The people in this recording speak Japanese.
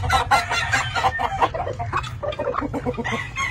Ha ha ha ha!